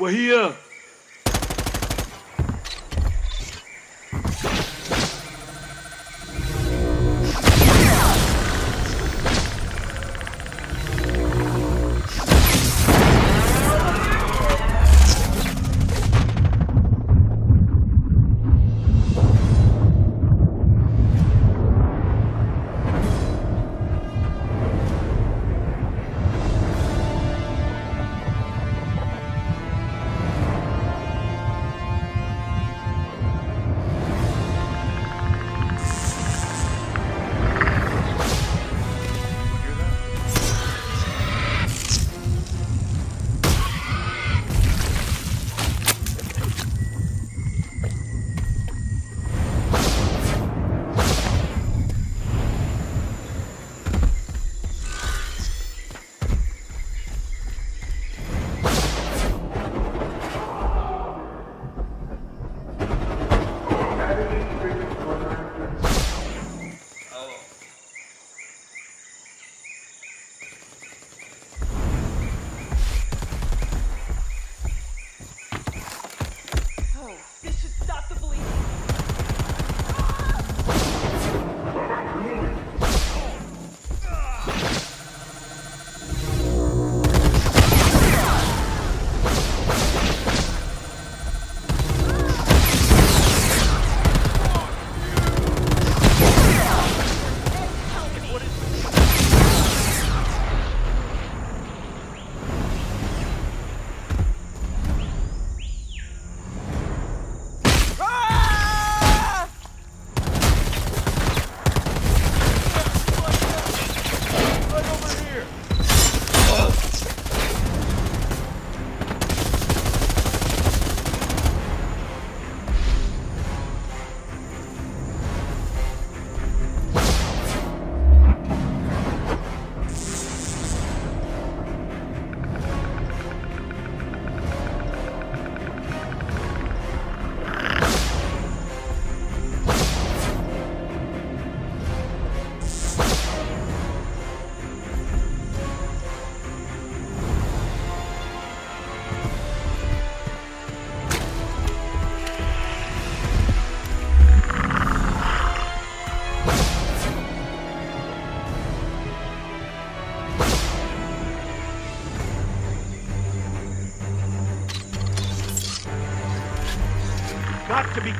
we're here.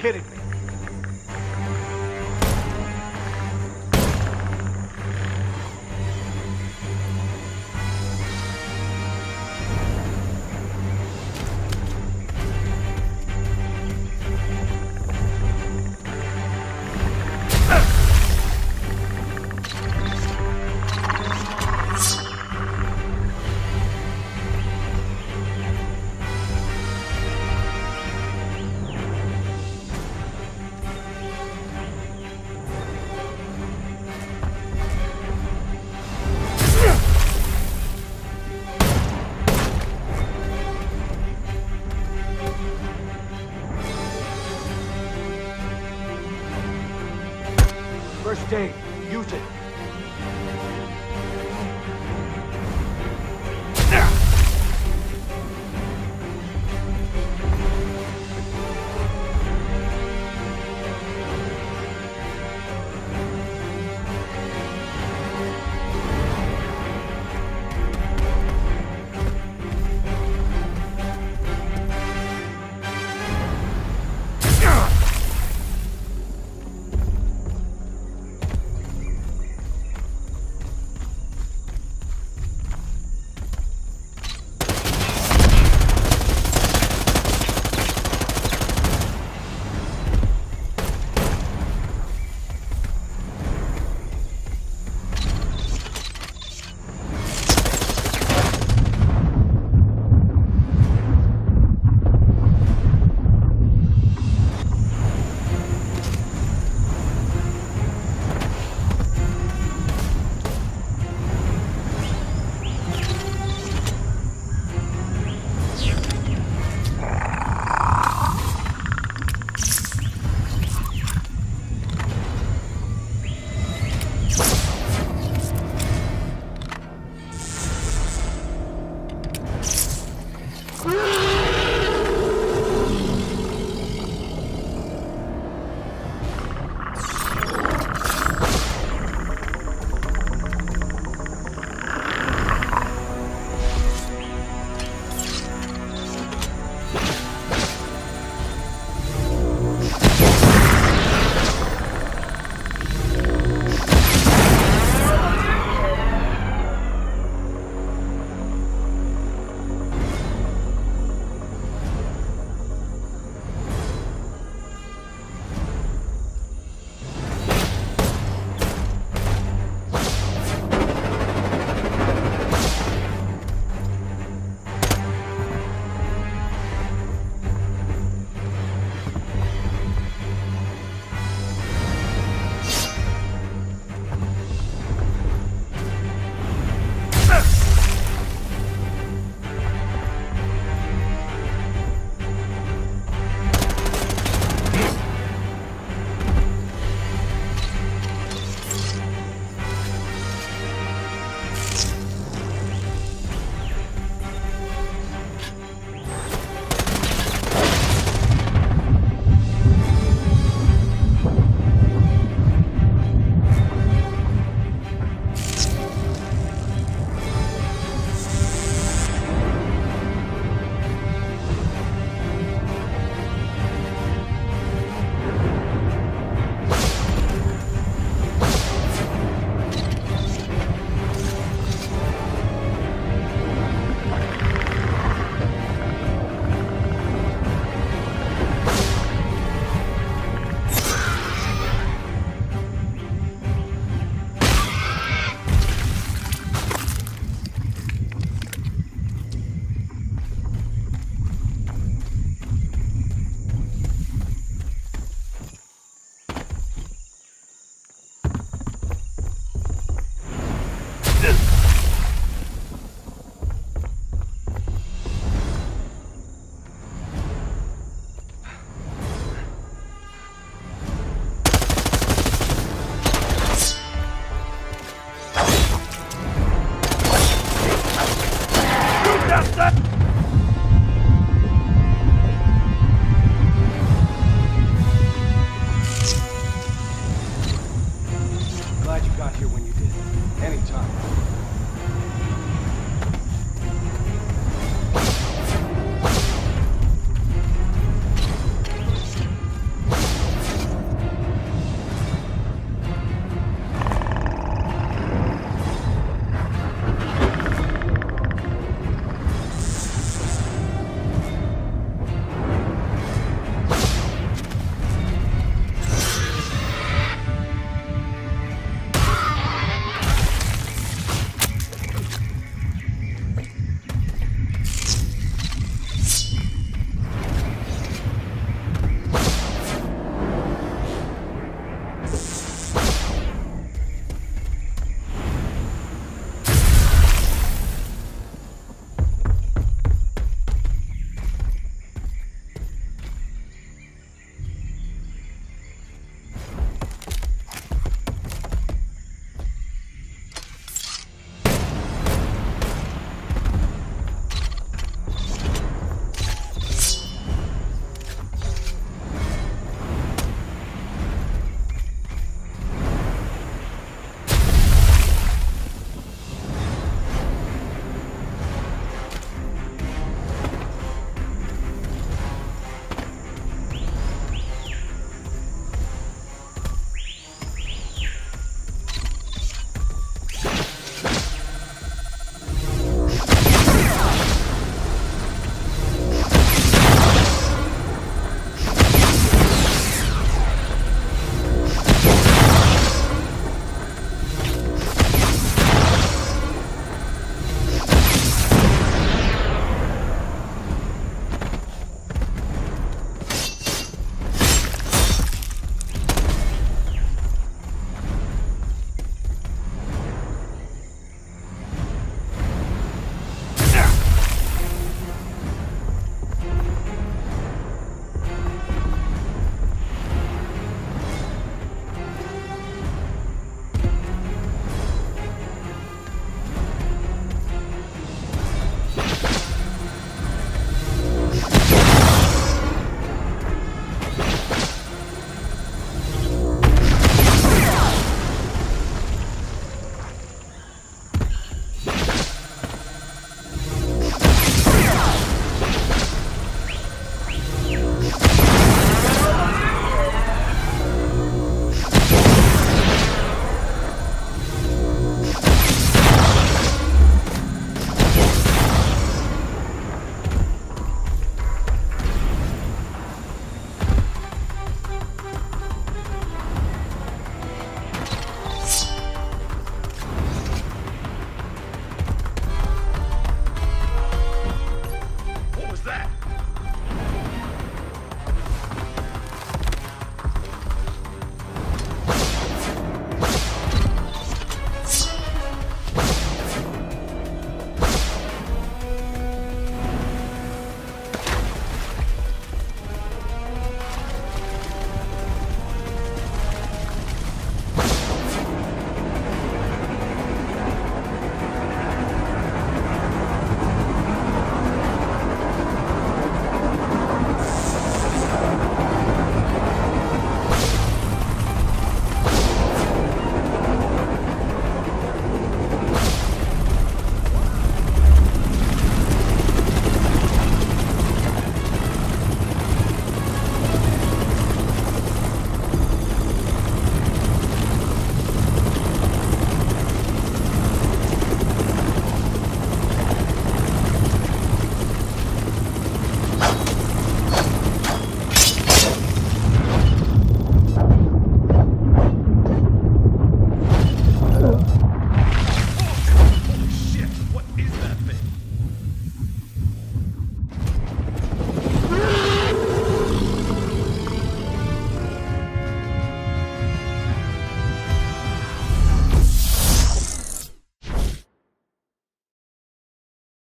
Kidding me.